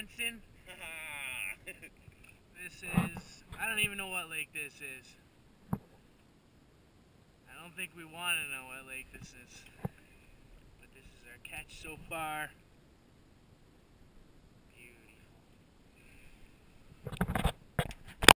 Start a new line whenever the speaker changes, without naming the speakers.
This is, I don't even know what lake this is. I don't think we want to know what lake this is. But this is our catch so far.